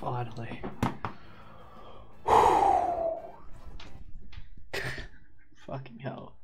Finally. Fucking hell.